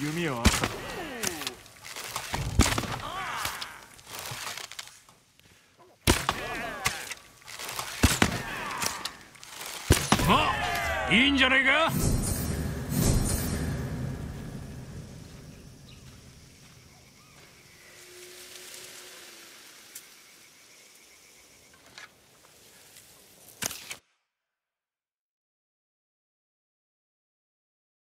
弓をあっまあいいんじゃねえか？